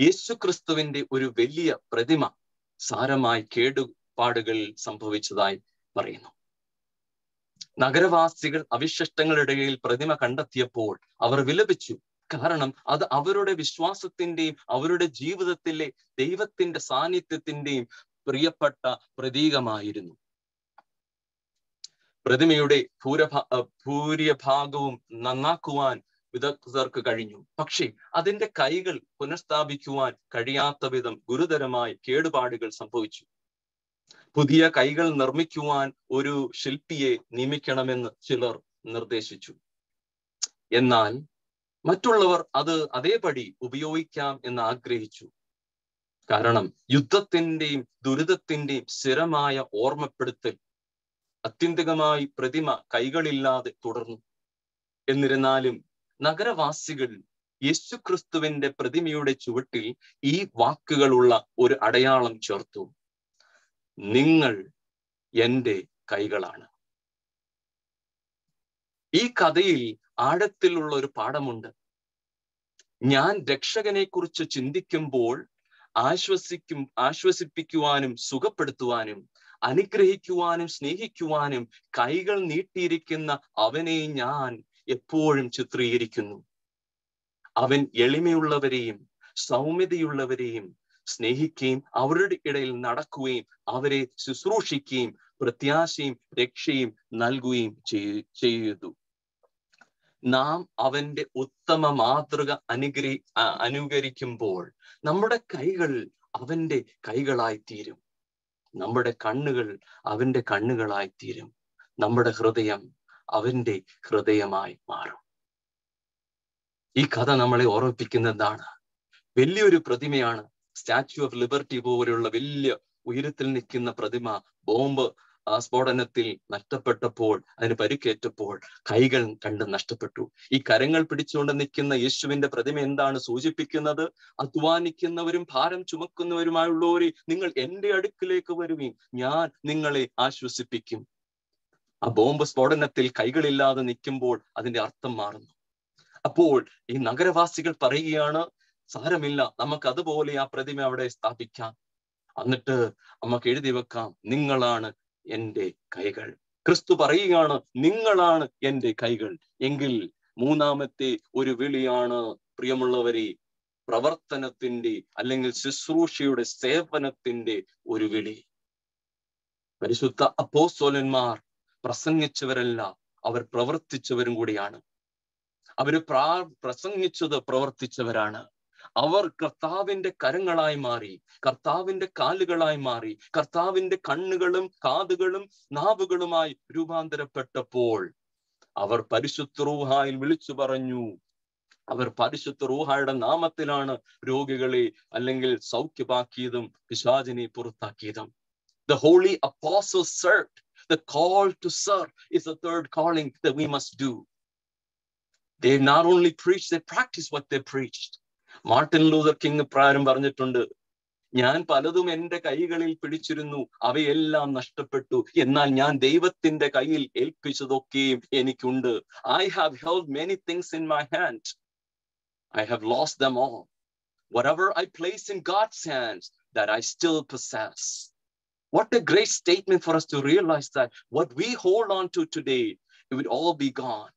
യേശുക്രിസ്തുവിന്റെ ഒരു വലിയ പ്രതിമ സാരമായി കേടുപാടുകൾ സംഭവിച്ചതായി പറയുന്നു. നഗരവാസികൾ അവിശിഷ്ടങ്ങളിടയിൽ പ്രതിമ കണ്ടെത്തിയപ്പോൾ അവർ വിലപിച്ചു. കാരണം അത് അവരുടെ വിശ്വാസത്തിന്റെയും അവരുടെ ജീവിതത്തിലെ ദൈവത്തിന്റെ സാന്നിധ്യത്തിന്റെയും പ്രിയപ്പെട്ട പ്രതീകമായിരുന്നു. പ്രതിമയുടെ ഭൂരഭാ ഭൂരിഭാഗവും നന്നാക്കുവാൻ വിദഗ്ധർക്ക് കഴിഞ്ഞു. പക്ഷേ അതിന്റെ കൈകൾ പുനഃസ്ഥാപിക്കുവാൻ കഴിയാത്ത വിധം ഗുരുതരമായി കേടുപാടുകൾ സംഭവിച്ചു. പുതിയ കൈകൾ നിർമ്മിക്കുവാൻ ഒരു ശില്പിയെ നിയമിക്കണമെന്ന് ചിലർ നിർദ്ദേശിച്ചു. എന്നാൽ മറ്റുള്ളവർ അത് അതേപടി ഉപയോഗിക്കാം എന്ന് ആഗ്രഹിച്ചു. കാരണം യുദ്ധത്തിന്റെയും ദുരിതത്തിന്റെയും സ്ഥിരമായ ഓർമ്മപ്പെടുത്തൽ അത്യന്തികമായി പ്രതിമ കൈകളില്ലാതെ തുടർന്നു. എന്നിരുന്നാലും നഗരവാസികൾ യേശുക്രിസ്തുവിന്റെ പ്രതിമയുടെ ചുവട്ടിൽ ഈ വാക്കുകളുള്ള ഒരു അടയാളം ചേർത്തു. നിങ്ങൾ എന്റെ കൈകളാണ്. ഈ കഥയിൽ ആഴത്തിലുള്ള ഒരു പാഠമുണ്ട്. ഞാൻ രക്ഷകനെ കുറിച്ച് ചിന്തിക്കുമ്പോൾ ആശ്വസിക്കും ആശ്വസിപ്പിക്കുവാനും സുഖപ്പെടുത്തുവാനും അനുഗ്രഹിക്കുവാനും സ്നേഹിക്കുവാനും കൈകൾ നീട്ടിയിരിക്കുന്ന അവനെ ഞാൻ എപ്പോഴും ചിത്രീകരിക്കുന്നു. അവൻ എളിമയുള്ളവരെയും സൗമ്യതയുള്ളവരെയും സ്നേഹിക്കുകയും അവരുടെ ഇടയിൽ നടക്കുകയും അവരെ ശുശ്രൂഷിക്കുകയും പ്രത്യാശയും രക്ഷയും നൽകുകയും ചെയ്തു. നാം അവന്റെ ഉത്തമ മാതൃക അനുഗ്രഹി അനുകരിക്കുമ്പോൾ നമ്മുടെ കൈകൾ അവന്റെ കൈകളായി തീരും. നമ്മുടെ കണ്ണുകൾ അവന്റെ കണ്ണുകളായി തീരും. നമ്മുടെ ഹൃദയം അവന്റെ ഹൃദയമായി മാറും. ഈ കഥ നമ്മളെ ഓർമ്മിപ്പിക്കുന്ന എന്താണ് വലിയൊരു പ്രതിമയാണ് സ്റ്റാച്യു ഓഫ് ലിബർട്ടി പോലെയുള്ള വലിയ ഉയരത്തിൽ നിൽക്കുന്ന പ്രതിമ ബോംബ് ആ സ്ഫോടനത്തിൽ നഷ്ടപ്പെട്ടപ്പോൾ അതിന് പരിക്കേറ്റപ്പോൾ കൈകൾ കണ്ട് നഷ്ടപ്പെട്ടു. ഈ കരങ്ങൾ പിടിച്ചുകൊണ്ട് നിൽക്കുന്ന യേശുവിന്റെ പ്രതിമ എന്താണ് സൂചിപ്പിക്കുന്നത്? അധ്വാനിക്കുന്നവരും ഭാരം ചുമക്കുന്നവരുമായുള്ളവരെ നിങ്ങൾ എന്റെ അടുക്കിലേക്ക് വരുവീൻ. ഞാൻ നിങ്ങളെ ആശ്വസിപ്പിക്കും. ആ ബോംബ് സ്ഫോടനത്തിൽ കൈകളില്ലാതെ നിൽക്കുമ്പോൾ അതിന്റെ അർത്ഥം മാറുന്നു. അപ്പോൾ ഈ നഗരവാസികൾ പറയുകയാണ് സാരമില്ല നമുക്ക് അതുപോലെ ആ പ്രതിമ അവിടെ സ്ഥാപിക്കാം. എന്നിട്ട് നമുക്ക് എഴുതി വെക്കാം നിങ്ങളാണ് എന്റെ കൈകൾ. ക്രിസ്തു പറയുകയാണ് നിങ്ങളാണ് എന്റെ കൈകൾ. എങ്കിൽ മൂന്നാമത്തെ ഒരു വിളിയാണ് പ്രിയമുള്ളവരെ പ്രവർത്തനത്തിന്റെ അല്ലെങ്കിൽ ശുശ്രൂഷയുടെ സേവനത്തിന്റെ ഒരു വിളി. പരിശുദ്ധ അപ്പോസ്തോലന്മാർ പ്രസംഗിച്ചവരല്ല അവർ പ്രവർത്തിച്ചവരും കൂടിയാണ്. അവർ പ്രാ പ്രസംഗിച്ചത് പ്രവർത്തിച്ചവരാണ്. അവർ കർത്താവിന്റെ കരങ്ങളായി മാറി കർത്താവിന്റെ കാലുകളായി മാറി കർത്താവിന്റെ കണ്ണുകളും കാതുകളും നാവുകളുമായി രൂപാന്തരപ്പെട്ടപ്പോൾ അവർ പരിശുദ്ധ റൂഹായിൽ വിളിച്ചു പറഞ്ഞു അവർ പരിശുദ്ധ റൂഹായുടെ നാമത്തിലാണ് രോഗികളെ അല്ലെങ്കിൽ സൗഖ്യമാക്കിയതും പിശാചിനെ പുറത്താക്കിയതും the holy apostle set the call to serve is the third calling that we must do. They not only preach, they practice what they preached. Martin Luther King പ്രാരം പറഞ്ഞിട്ടുണ്ട് ഞാൻ പലതും എൻ്റെ കൈകളിൽ പിടിച്ചിരുന്നു അവയെല്ലാം നഷ്ടപ്പെട്ടു എന്നാൽ ഞാൻ ദൈവത്തിന്റെ കയ്യിൽ ഏൽപ്പിച്ചതൊക്കെയും എനിക്കുണ്ട് I have held many things in my hand I have lost them all whatever I place in God's hands that I still possess. What a great statement for us to realize that what we hold on to today, it would all be gone.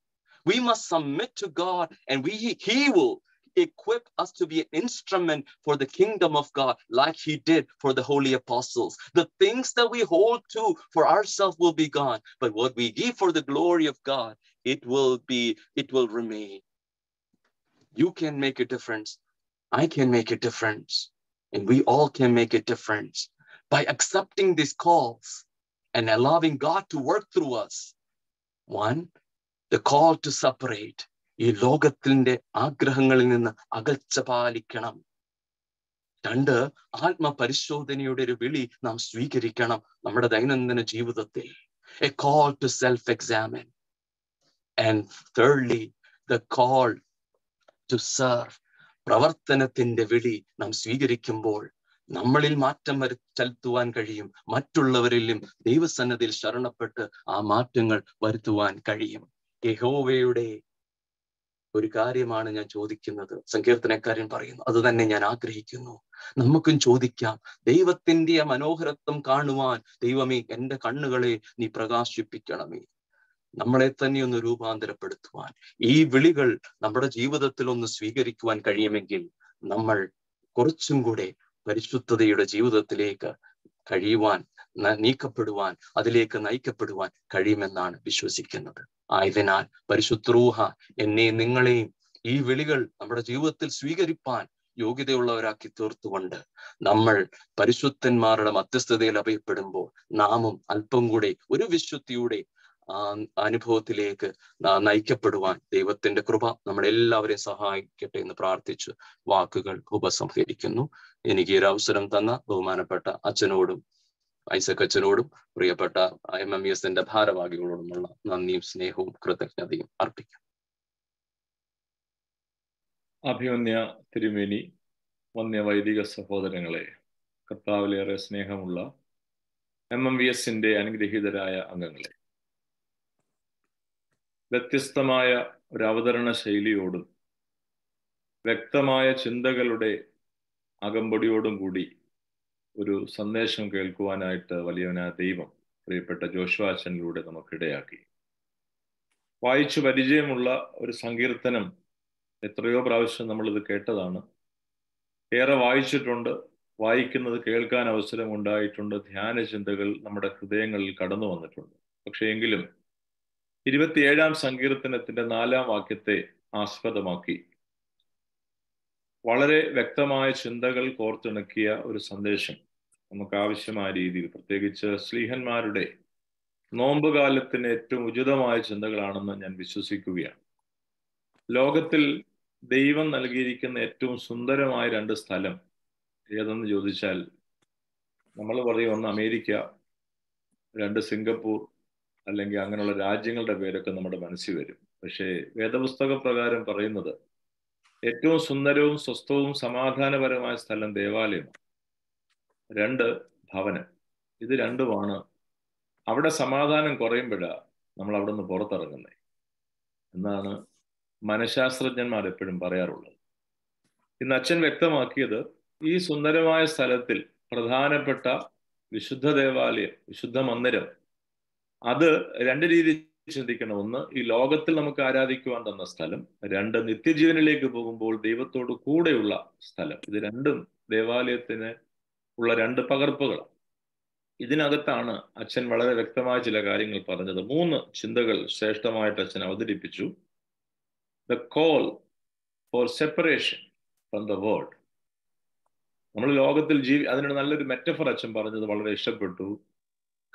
We must submit to God and we He will equip us to be an instrument for the kingdom of God, like He did for the holy apostles. The things that we hold to for ourselves will be gone, but what we give for the glory of God, it will be, it will remain. You can make a difference. I can make a difference. And we all can make a difference by accepting these calls and allowing God to work through us. One, the call to separate. ഈ ലോകത്തിന്റെ ആഗ്രഹങ്ങളിൽ നിന്ന് അകൽച്ച പാലിക്കണം. രണ്ട് ആത്മപരിശോധനയുടെ ഒരു വിളി നാം സ്വീകരിക്കണം നമ്മുടെ ദൈനംദിന ജീവിതത്തിൽ. A call to self examine and thirdly the call to serve പ്രവർത്തനത്തിന്റെ വിളി നാം സ്വീകരിക്കുമ്പോൾ നമ്മളിൽ മാറ്റം വരു ചെലുത്തുവാൻ കഴിയും. മറ്റുള്ളവരിലും ദൈവസന്നതിയിൽ ശരണപ്പെട്ട് ആ മാറ്റങ്ങൾ വരുത്തുവാൻ കഴിയും. യഹോവയുടെ ഒരു കാര്യമാണ് ഞാൻ ചോദിക്കുന്നത്. സങ്കീർത്തനക്കാരൻ പറയുന്നു അത് തന്നെ ഞാൻ ആഗ്രഹിക്കുന്നു. നമുക്കും ചോദിക്കാം. ദൈവത്തിന്റെ മനോഹരത്വം കാണുവാൻ ദൈവമേ എന്റെ കണ്ണുകളെ നീ പ്രകാശിപ്പിക്കണമേ. നമ്മളെ തന്നെ ഒന്ന് രൂപാന്തരപ്പെടുത്തുവാൻ ഈ വിളികൾ നമ്മുടെ ജീവിതത്തിൽ ഒന്ന് സ്വീകരിക്കുവാൻ കഴിയുമെങ്കിൽ നമ്മൾ കുറച്ചും കൂടെ പരിശുദ്ധതയുടെ ജീവിതത്തിലേക്ക് കഴിയുവാൻ നീക്കപ്പെടുവാൻ അതിലേക്ക് നയിക്കപ്പെടുവാൻ കഴിയുമെന്നാണ് വിശ്വസിക്കുന്നത്. ആയതിനാൽ പരിശുദ്ധ്രൂഹ എന്നെ നിങ്ങളെയും ഈ വിളികൾ നമ്മുടെ ജീവിതത്തിൽ സ്വീകരിപ്പാൻ യോഗ്യതയുള്ളവരാക്കി തീർത്തുകൊണ്ട് നമ്മൾ പരിശുദ്ധന്മാരുടെ മധ്യസ്ഥതയിൽ അഭയപ്പെടുമ്പോൾ നാമും അല്പം കൂടെ ഒരു വിശുദ്ധിയുടെ അനുഭവത്തിലേക്ക് നയിക്കപ്പെടുവാൻ ദൈവത്തിന്റെ കൃപ നമ്മളെല്ലാവരെയും സഹായിക്കട്ടെ എന്ന് പ്രാർത്ഥിച്ച് വാക്കുകൾ ഉപസംഹരിക്കുന്നു. എനിക്ക് ഈ ഒരു അവസരം തന്ന ബഹുമാനപ്പെട്ട അച്ഛനോടും ഐസക് അച്ഛനോടും പ്രിയപ്പെട്ട എം എം എസിന്റെ ഭാരവാഹികളോടുമുള്ള നന്ദിയും സ്നേഹവും കൃതജ്ഞതയും അർപ്പിക്കും. അഭിമന്യ തിരുമേനി വന്യ വൈദിക സഹോദരങ്ങളെ കർത്താവിലേറെ സ്നേഹമുള്ള എം എം വി എസിന്റെ അനുഗ്രഹീതരായ അംഗങ്ങളെ വ്യത്യസ്തമായ ഒരു അവതരണ ശൈലിയോടും വ്യക്തമായ ചിന്തകളുടെ അകമ്പടിയോടും കൂടി ഒരു സന്ദേശം കേൾക്കുവാനായിട്ട് വലിയവനായ ദൈവം പ്രിയപ്പെട്ട ജോഷ്വാച്ചനിലൂടെ നമുക്കിടയാക്കി. വായിച്ചു പരിചയമുള്ള ഒരു സങ്കീർത്തനം എത്രയോ പ്രാവശ്യം നമ്മളിത് കേട്ടതാണ്. ഏറെ വായിച്ചിട്ടുണ്ട് വായിക്കുന്നത് കേൾക്കാൻ അവസരം ഉണ്ടായിട്ടുണ്ട് ധ്യാന ചിന്തകൾ നമ്മുടെ ഹൃദയങ്ങളിൽ കടന്നു വന്നിട്ടുണ്ട്. പക്ഷെ എങ്കിലും ഇരുപത്തിയേഴാം സങ്കീർത്തനത്തിന്റെ നാലാം വാക്യത്തെ ആസ്പദമാക്കി വളരെ വ്യക്തമായ ചിന്തകൾ കോർത്തിണക്കിയ ഒരു സന്ദേശം നമുക്ക് ആവശ്യമായ രീതിയിൽ പ്രത്യേകിച്ച് സ്ലീഹന്മാരുടെ നോമ്പ് കാലത്തിന് ഏറ്റവും ഉചിതമായ ചിന്തകളാണെന്ന് ഞാൻ വിശ്വസിക്കുകയാണ്. ലോകത്തിൽ ദൈവം നൽകിയിരിക്കുന്ന ഏറ്റവും സുന്ദരമായ രണ്ട് സ്ഥലം ഏതെന്ന് ചോദിച്ചാൽ നമ്മൾ പറയും ഒന്ന് അമേരിക്ക രണ്ട് സിംഗപ്പൂർ അല്ലെങ്കിൽ അങ്ങനെയുള്ള രാജ്യങ്ങളുടെ പേരൊക്കെ നമ്മുടെ മനസ്സിൽ വരും. പക്ഷേ വേദപുസ്തക പ്രകാരം പറയുന്നത് ഏറ്റവും സുന്ദരവും സ്വസ്ഥവും സമാധാനപരവുമായ സ്ഥലം ദേവാലയമാണ്. രണ്ട് ഭവനം. ഇത് രണ്ടുമാണ്. അവിടെ സമാധാനം കുറയുമ്പോഴാണ് നമ്മൾ അവിടെ നിന്ന് പുറത്തിറങ്ങുന്നത് എന്നാണ് മനഃശാസ്ത്രജ്ഞന്മാർ എപ്പോഴും പറയാറുള്ളത്. ഇന്ന് അച്ഛൻ വ്യക്തമാക്കിയത് ഈ സുന്ദരമായ സ്ഥലത്തിൽ പ്രധാനപ്പെട്ട വിശുദ്ധ ദേവാലയം വിശുദ്ധ മന്ദിരം അത് രണ്ട് രീതി ചിന്തിക്കണം ഒന്ന് ഈ ലോകത്തിൽ നമുക്ക് ആരാധിക്കുവാൻ തന്ന സ്ഥലം രണ്ട് നിത്യജീവനിലേക്ക് പോകുമ്പോൾ ദൈവത്തോട് കൂടെയുള്ള സ്ഥലം. ഇത് രണ്ടും ദേവാലയത്തിന് ഉള്ള രണ്ട് പകർപ്പുകൾ. ഇതിനകത്താണ് അച്ഛൻ വളരെ വ്യക്തമായ ചില കാര്യങ്ങൾ പറഞ്ഞത്. മൂന്ന് ചിന്തകൾ ശ്രേഷ്ഠമായിട്ട് അച്ഛൻ അവതരിപ്പിച്ചു. The call for separation from the world നമ്മൾ ലോകത്തിൽ ജീവി അതിനൊരു നല്ലൊരു മെറ്റഫർ അച്ഛൻ പറഞ്ഞത് വളരെ ഇഷ്ടപ്പെട്ടു.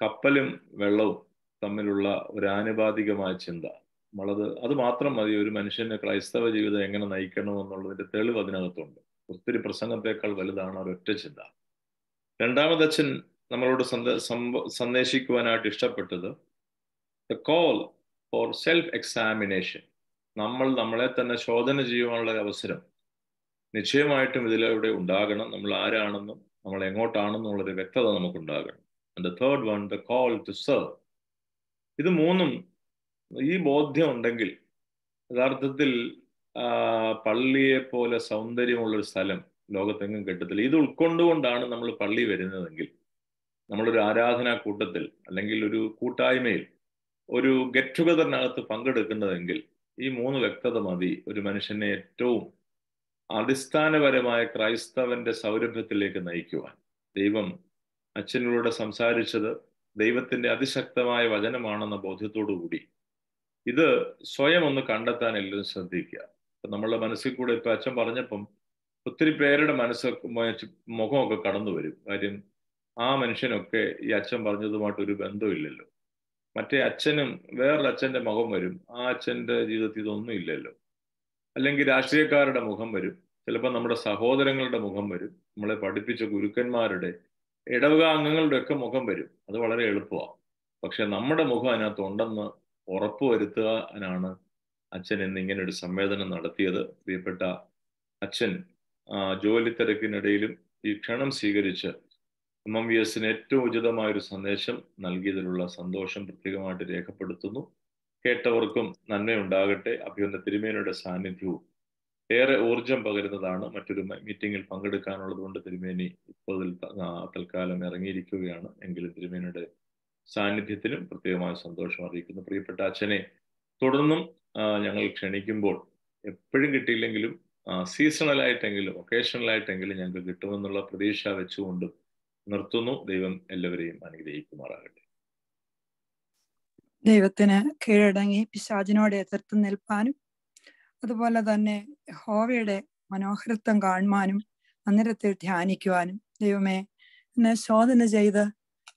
കപ്പലും വെള്ളവും. തമ്മിലുള്ള ഒരു ആനുപാതികമായ ചിന്ത. നമ്മളത് അത് മാത്രം മതി ഒരു മനുഷ്യനെ ക്രൈസ്തവ ജീവിതം എങ്ങനെ നയിക്കണം എന്നുള്ളതിന്റെ തെളിവ് അതിനകത്തുണ്ട്. ഒത്തിരി പ്രസംഗത്തെക്കാൾ വലുതാണ് ഒരൊറ്റ ചിന്ത. രണ്ടാമത് അച്ഛൻ നമ്മളോട് സന്ദേശിക്കുവാനായിട്ട് ഇഷ്ടപ്പെട്ടത് the call for self examination നമ്മൾ നമ്മളെ തന്നെ ശോധന ചെയ്യുവാനുള്ള അവസരം നിശ്ചയമായിട്ടും ഇതിലൂടെ ഉണ്ടാകണം. നമ്മൾ ആരാണെന്നും നമ്മൾ എങ്ങോട്ടാണെന്നുള്ളൊരു വ്യക്തത നമുക്ക് നമുക്കുണ്ടാകണം. And the third one the call to serve ഇത് മൂന്നും ഈ ബോധ്യം ഉണ്ടെങ്കിൽ യഥാർത്ഥത്തിൽ പള്ളിയെ പോലെ സൗന്ദര്യമുള്ളൊരു സ്ഥലം ലോകത്തെങ്ങും കിട്ടത്തില്ല. ഇത് ഉൾക്കൊണ്ടുകൊണ്ടാണ് നമ്മൾ പള്ളി വരുന്നതെങ്കിൽ നമ്മളൊരു ആരാധനാ കൂട്ടത്തിൽ അല്ലെങ്കിൽ ഒരു കൂട്ടായ്മയിൽ ഒരു ഗെറ്റ് ടുഗദറിനകത്ത് പങ്കെടുക്കുന്നതെങ്കിൽ ഈ മൂന്ന് വ്യക്തത മതി. ഒരു മനുഷ്യനെ ഏറ്റവും അടിസ്ഥാനപരമായ ക്രൈസ്തവന്റെ സൗരഭ്യത്തിലേക്ക് നയിക്കുവാൻ. ദൈവം അച്ഛനിലൂടെ സംസാരിച്ചത് ദൈവത്തിന്റെ അതിശക്തമായ വചനമാണെന്ന ബോധ്യത്തോടുകൂടി ഇത് സ്വയം ഒന്ന് കണ്ടെത്താൻ എല്ലാവരും ശ്രദ്ധിക്കുക. നമ്മളുടെ മനസ്സിൽ കൂടെ ഇപ്പൊ അച്ഛൻ പറഞ്ഞപ്പം ഒത്തിരി പേരുടെ മനസ്സ് മുഖമൊക്കെ കടന്നു വരും. കാര്യം ആ മനുഷ്യനൊക്കെ ഈ അച്ഛൻ പറഞ്ഞതുമായിട്ട് ഒരു ബന്ധമില്ലല്ലോ. മറ്റേ അച്ഛനും വേറൊരു അച്ഛന്റെ മുഖം വരും. ആ അച്ഛന്റെ ജീവിതത്തിൽ ഇതൊന്നും ഇല്ലല്ലോ. അല്ലെങ്കിൽ രാഷ്ട്രീയക്കാരുടെ മുഖം വരും. ചിലപ്പോൾ നമ്മുടെ സഹോദരങ്ങളുടെ മുഖം വരും. നമ്മളെ പഠിപ്പിച്ച ഗുരുക്കന്മാരുടെ ഇടവക അംഗങ്ങളുടെ ഒക്കെ മുഖം വരും. അത് വളരെ എളുപ്പമാണ് പക്ഷെ നമ്മുടെ മുഖം അതിനകത്ത് ഉണ്ടെന്ന് ഉറപ്പുവരുത്തുവാനാണ് അച്ഛൻ ഇന്ന് ഇങ്ങനെ ഒരു സംവേദനം നടത്തിയത്. പ്രിയപ്പെട്ട അച്ഛൻ ജോലി തിരക്കിനിടയിലും ഈ ക്ഷണം സ്വീകരിച്ച് എം എം വി എസിന് ഏറ്റവും ഉചിതമായ ഒരു സന്ദേശം നൽകിയതിലുള്ള സന്തോഷം പ്രത്യേകമായിട്ട് രേഖപ്പെടുത്തുന്നു. കേട്ടവർക്കും നന്മയുണ്ടാകട്ടെ. അഭിയന്ത തിരുമേനയുടെ സാന്നിധ്യവും ഏറെ ഊർജം പകരുന്നതാണ് മറ്റൊരു മീറ്റിംഗിൽ പങ്കെടുക്കാനുള്ളത് കൊണ്ട് തിരുമേനി ഇപ്പോൾ തൽക്കാലം ഇറങ്ങിയിരിക്കുകയാണ്. എങ്കിലും തിരുമേനിയുടെ സാന്നിധ്യത്തിലും പ്രത്യേകമായ സന്തോഷം അറിയിക്കുന്നു. പ്രിയപ്പെട്ട അച്ഛനെ തുടർന്നും ഞങ്ങൾ ക്ഷണിക്കുമ്പോൾ എപ്പോഴും കിട്ടിയില്ലെങ്കിലും സീസണലായിട്ടെങ്കിലും ഒക്കേഷണലായിട്ടെങ്കിലും ഞങ്ങൾക്ക് കിട്ടുമെന്നുള്ള പ്രതീക്ഷ വെച്ചുകൊണ്ടും നിർത്തുന്നു. ദൈവം എല്ലാവരെയും അനുഗ്രഹിക്കുമാറാകട്ടെ. ദൈവത്തിന് കീഴടങ്ങി പിശാചിനോട് എതിർത്ത് നിൽപ്പാനും അതുപോലെ തന്നെ ഹോവയുടെ മനോഹരത്വം കാണുവാനും അന്നേരത്തെ ധ്യാനിക്കുവാനും ദൈവമേ എന്നെ ശോധന ചെയ്ത്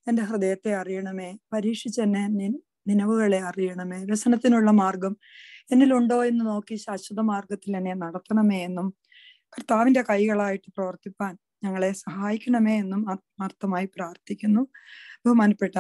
എന്റെ ഹൃദയത്തെ അറിയണമേ പരീക്ഷിച്ച് എന്നെ നിലവുകളെ അറിയണമേ വ്യസനത്തിനുള്ള മാർഗം എന്നിലുണ്ടോ എന്ന് നോക്കി ശാശ്വത മാർഗത്തിൽ എന്നെ നടത്തണമേ എന്നും കർത്താവിന്റെ കൈകളായിട്ട് പ്രവർത്തിപ്പാൻ ഞങ്ങളെ സഹായിക്കണമേ എന്നും ആത്മാർത്ഥമായി പ്രാർത്ഥിക്കുന്നു. ബഹുമാനപ്പെട്ട